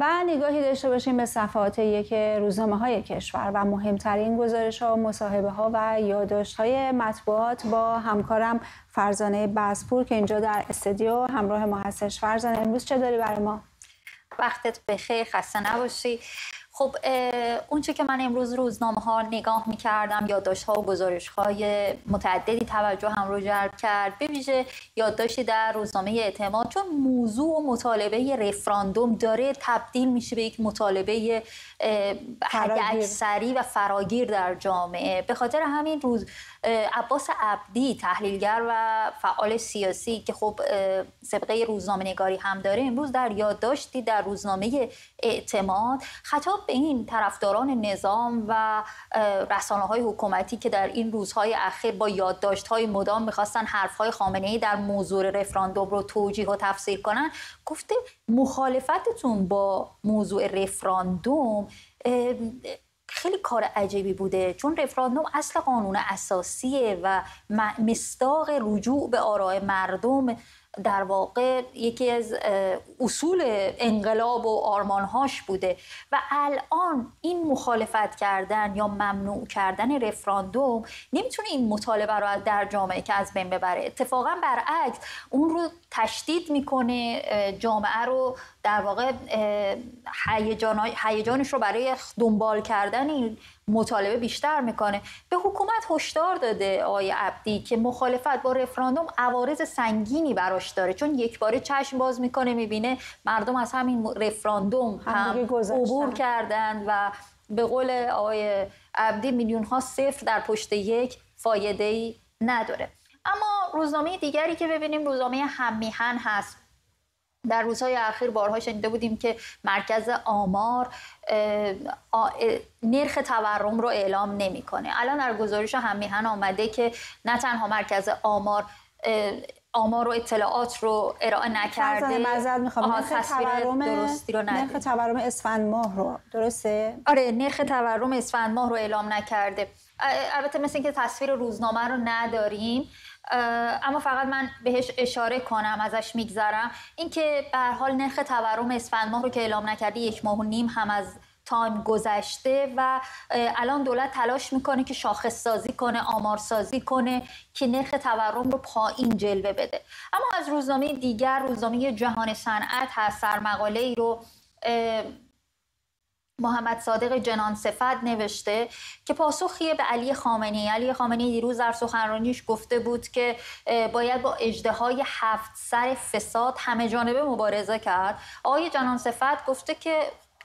و نگاهی داشته باشیم به صفحات یک روزنامه های کشور و مهمترین گزارش ها مصاحبه ها و یادداشت های مطبوعات با همکارم فرزانه بازپور که اینجا در استودیو همراه ما هستش. فرزانه امروز چه داری برای ما؟ وقتت بخیر خسته نباشی. خب اونچه که من امروز روزنامه ها نگاه می کردم یادداشت ها و گزارش های متعددی توجه هم رو جلب کرد. به ویژه یادداشتی در روزنامه اعتماد چون موضوع و مطالبه رفراندوم داره تبدیل میشه به یک مطالبه حد اکثری و فراگیر در جامعه. به خاطر همین روز عباس عبدی تحلیلگر و فعال سیاسی که خب سبقه روزنامه نگاری هم داره امروز در یادداشتی در روزنامه اعتماد خطاب به این طرفداران نظام و رسانه های حکومتی که در این روزهای اخیر با یادداشت های مدام می‌خواستن حرف های خامنه ای در موضوع رفراندوم رو توجیه و تفسیر کنن گفته مخالفتتون با موضوع رفراندوم خیلی کار عجیبی بوده. چون رفراندوم اصل قانون اساسیه و مستاق رجوع به آراء مردم در واقع یکی از اصول انقلاب و آرمانهاش بوده. و الان این مخالفت کردن یا ممنوع کردن رفراندوم نمی‌تونه این مطالبه رو در جامعه که از بین ببره. اتفاقا برعکس اون رو تشدید می‌کنه جامعه رو در واقع هیجانش رو برای دنبال کردن این مطالبه بیشتر می‌کنه. به حکومت هشدار داده آقای عبدی که مخالفت با رفراندوم عوارض سنگینی براش داره. چون یک باره چشم باز می‌کنه می‌بینه مردم از همین رفراندوم هم عبور کردن و به قول آقای عبدی میلیون ها صفر در پشت یک فایده ای نداره. اما روزنامه دیگری که ببینیم روزنامه هممیهن هست. در روزهای اخیر بارها شنیده بودیم که مرکز آمار نرخ تورم رو اعلام نمی‌کنه. الان در گزارش هممیهن آمده که نه تنها مرکز آمار آمار و اطلاعات رو ارائه نکرده. معذرت می‌خوام نرخ تورم درستی رو نرخ تورم اسفند ماه رو درسته؟ آره نرخ تورم اسفند ماه رو اعلام نکرده. البته مثل اینکه تصویر روزنامه رو نداریم اما فقط من بهش اشاره کنم ازش میگذرم. اینکه به حال نرخ تورم اسفند ماه رو که اعلام نکردی یک ماه و نیم هم از تایم گذشته و الان دولت تلاش می‌کنه که شاخص سازی کنه آمار سازی کنه که نرخ تورم رو پایین جلوه بده. اما از روزنامه دیگر روزنامه جهان صنعت هست سرمقاله ای رو محمد صادق جنان صفت نوشته که پاسخی به علی خامنی علی خامنی دیروز در سخنرانیش گفته بود که باید با های هفت سر فساد همه جانبه مبارزه کرد. آقای جنان صفت گفته که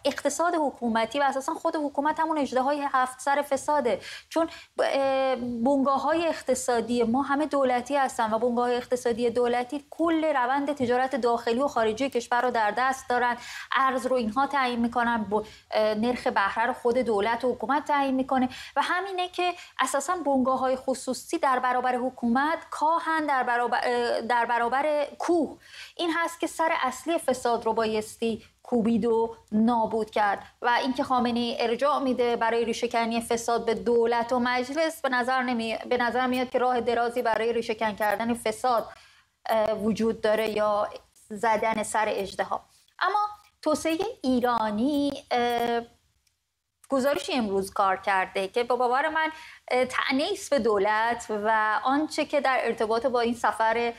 اقتصاد حکومتی و اساسا خود حکومت همون اجده های هفت سر فساده. چون بنگاه های اقتصادی ما همه دولتی هستن و بنگاه اقتصادی دولتی کل روند تجارت داخلی و خارجی کشور رو در دست دارن. ارز رو اینها تعیین می‌کنن نرخ بهره رو خود دولت و حکومت تعیین می‌کنه. و همینه که اساسا بنگاه های خصوصی در برابر حکومت کاهن در برابر, در برابر کوه. این هست که سر اصلی فساد رو بایستی کوبید و نابود کرد و اینکه خامنه ارجاع میده برای ریشهکنی فساد به دولت و مجلس به نظر, نمی... به نظر میاد که راه درازی برای ریشهکن کردن فساد وجود داره یا زدن سر اجدها اما توسعه ایرانی گزارشی امروز کار کرده که با باور من تعنیس به دولت و آنچه که در ارتباط با این سفر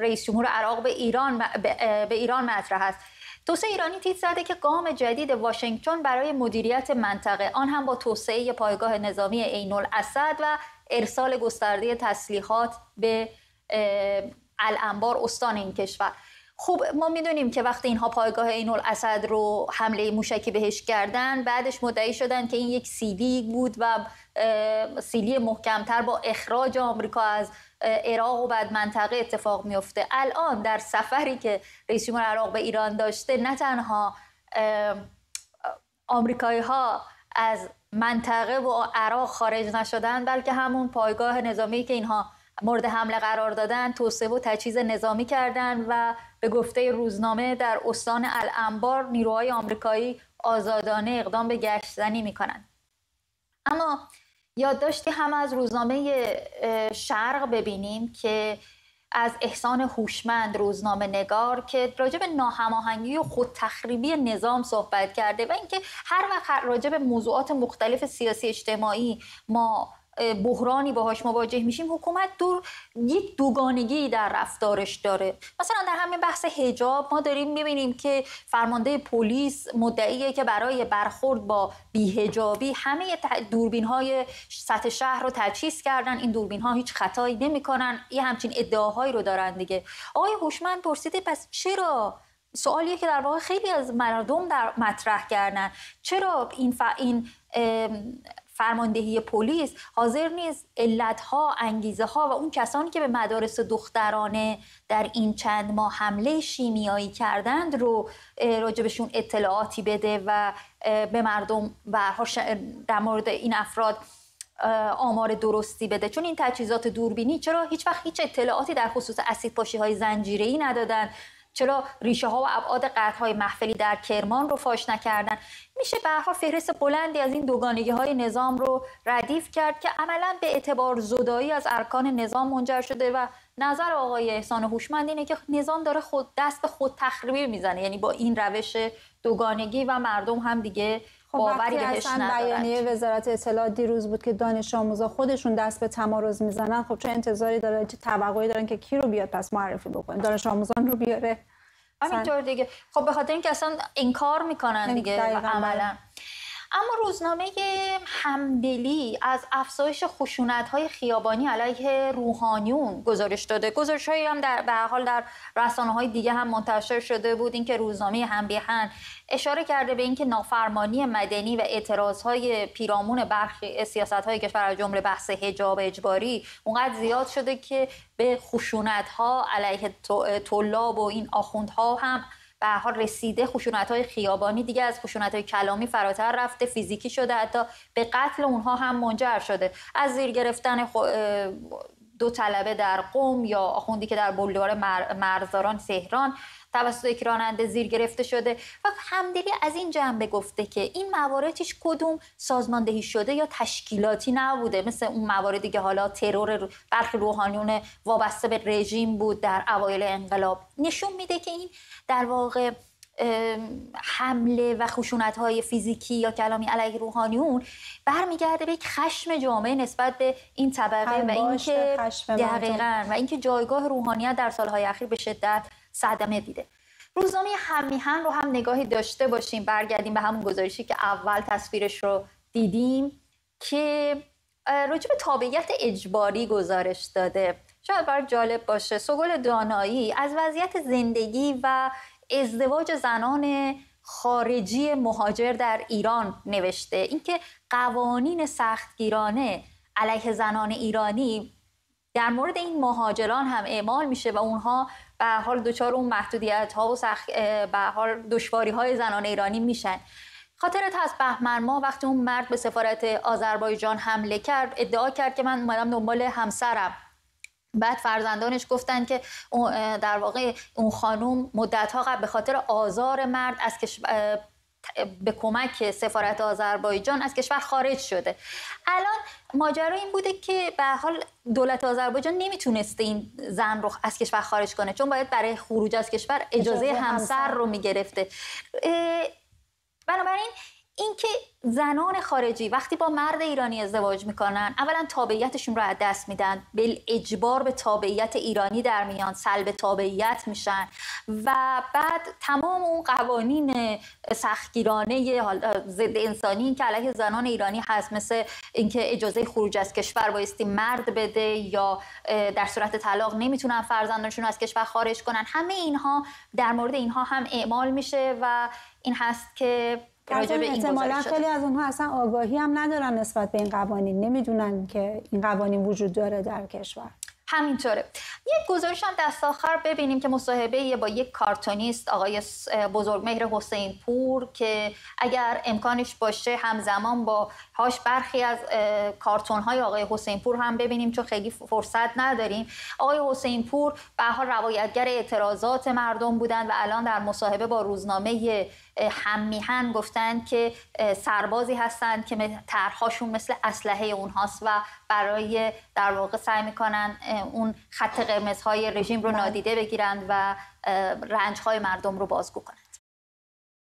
رئیس جمهور عراق به ایران به ایران مطرح است. توسعه ایرانی تیت زده که گام جدید واشنگتن برای مدیریت منطقه. آن هم با توسعه پایگاه نظامی عین الاسد و ارسال گسترده تسلیحات به الانبار استان این کشور. خب ما می‌دونیم که وقتی اینها پایگاه عین الاسد رو حمله موشکی بهش کردن بعدش مدعی شدن که این یک سیلی بود و سیلی محکمتر با اخراج آمریکا از عراق و بعد منطقه اتفاق میفته. الان در سفری که رئیس جمهور عراق به ایران داشته نه تنها آمریکایی ها از منطقه و عراق خارج نشدن بلکه همون پایگاه نظامی که اینها مورد حمله قرار دادن توسعه و تجهیز نظامی کردن و به گفته روزنامه در استان الانبار نیروهای آمریکایی آزادانه اقدام به گشت زنی می‌کنند اما یادداشتی هم از روزنامه شرق ببینیم که از احسان هوشمند روزنامه نگار که راجع به ناهماهنگی و خود تخریبی نظام صحبت کرده و اینکه هر وقت راجع به موضوعات مختلف سیاسی اجتماعی ما بحرانی باهاش مواجه میشیم حکومت دور یک دوگانگی در رفتارش داره. مثلا در همین بحث حجاب ما داریم می‌بینیم که فرمانده پلیس مدعیه که برای برخورد با بیهجابی همه دوربین های سطح شهر رو تجهیز کردن. این دوربین ها هیچ خطایی نمی‌کنن. یه همچین ادعاهایی رو دارن دیگه. آقای هوشمند پرسیده پس چرا؟ سوالیه که در واقع خیلی از مردم در مطرح کردن. چرا این, ف... این فرماندهی پلیس حاضر نیست علتها انگیزه ها و اون کسانی که به مدارس دخترانه در این چند ماه حمله شیمیایی کردند رو راجبشون اطلاعاتی بده و به مردم و در مورد این افراد آمار درستی بده. چون این تجهیزات دوربینی چرا هیچ وقت هیچ اطلاعاتی در خصوص اسید پاشی های زنجیره ندادن؟ چرا ریشه ها و ابعاد قطع های محفلی در کرمان رو فاش نکردن؟ میشه به فهرست بلندی از این دوگانگی های نظام رو ردیف کرد که عملا به اعتبار زدایی از ارکان نظام منجر شده و نظر آقای احسان هوشمند اینه که نظام داره خود دست به خود تخریبی می‌زنه. یعنی با این روش دوگانگی و مردم هم دیگه خب باوری بهش بیانیه وزارت اطلاعات دیروز بود که دانش آموزا خودشون دست به تمارز می‌زنن خب چه انتظاری داره چه توقعی دارن که کی رو بیاد پس معرفی بکنه دانش آموزان رو بیاره؟ همینطور دیگه. خب به خاطر اینکه اصلا انکار می‌کنن دیگه عملا. اما روزنامه همدلی از افزایش خشونت های خیابانی علیه روحانیون گزارش داده. گزارش هایی هم در به حال در رسانه های دیگه هم منتشر شده بود. اینکه روزنامه همبیهن اشاره کرده به اینکه نافرمانی مدنی و اعتراض های پیرامون برخی سیاست های کشور از جمله بحث حجاب اجباری اونقدر زیاد شده که به خشونت ها علیه طلاب و این آخوندها هم به حال رسیده خشونت های خیابانی دیگه از خشونت های کلامی فراتر رفته فیزیکی شده حتی به قتل اونها هم منجر شده. از زیر گرفتن دو طلبه در قوم یا آخوندی که در بلوار مرزداران تهران توسط یک راننده زیر گرفته شده و همدلی از این جنبه گفته که این موارد هیچ کدوم سازماندهی شده یا تشکیلاتی نبوده. مثل اون مواردی که حالا ترور برخی روحانیون وابسته به رژیم بود در اوایل انقلاب. نشون میده که این در واقع حمله و خشونت های فیزیکی یا کلامی علیه روحانیون برمیگرده به یک خشم جامعه نسبت به این طبقه و اینکه دقیقا و اینکه جایگاه روحانیت در سالهای اخیر به شدت صدمه دیده. روزنامه همیهن رو هم نگاهی داشته باشیم برگردیم به همون گزارشی که اول تصویرش رو دیدیم که راجع به تابعیت اجباری گزارش داده. شاید برای جالب باشه سگل دانایی از وضعیت زندگی و ازدواج زنان خارجی مهاجر در ایران نوشته. اینکه قوانین سختگیرانه علیه زنان ایرانی در مورد این مهاجران هم اعمال میشه و اونها به حال دچار اون محدودیت ها و سخ... به حال دشواری های زنان ایرانی میشن. خاطرت هست بهمن ما وقتی اون مرد به سفارت آذربایجان حمله کرد ادعا کرد که من اومدم دنبال همسرم. بعد فرزندانش گفتن که در واقع اون خانوم مدت ها قبل به خاطر آزار مرد از کش... به کمک سفارت آذربایجان از کشور خارج شده. الان ماجرا این بوده که به حال دولت آذربایجان نمی‌تونسته این زن رو از کشور خارج کنه چون باید برای خروج از کشور اجازه, اجازه همسر رو می‌گرفته. بنابراین زنان خارجی وقتی با مرد ایرانی ازدواج می‌کنن اولا تابعیتشون رو از دست میدن. بل اجبار به تابعیت ایرانی در میان سلب تابعیت میشن. و بعد تمام اون قوانین سختگیرانه ضد انسانی که علیه زنان ایرانی هست مثل اینکه اجازه خروج از کشور بایستی مرد بده یا در صورت طلاق نمی‌تونن فرزندانشون از کشور خارج کنن. همه اینها در مورد اینها هم اعمال میشه و این هست که راجع به این خیلی از اونها اصلا آگاهی هم ندارن نسبت به این قوانین. نمی‌دونن که این قوانین وجود داره در کشور. همینطوره. یک گزارش هم دست آخر ببینیم که مصاحبه با یک کارتونیست آقای بزرگمهر حسین پور که اگر امکانش باشه همزمان با هاش برخی از کارتون های آقای حسین پور هم ببینیم چون خیلی فرصت نداریم. آقای حسین پور به حال روایتگر اعتراضات مردم بودن و الان در مصاحبه با روزنامه هم میهن گفتن که سربازی هستند که طرحهاشون مثل اسلحه اونهاست و برای در واقع سعی می‌کنن اون خط قرمزهای رژیم رو بله. نادیده بگیرند و رنجهای مردم رو بازگو کنند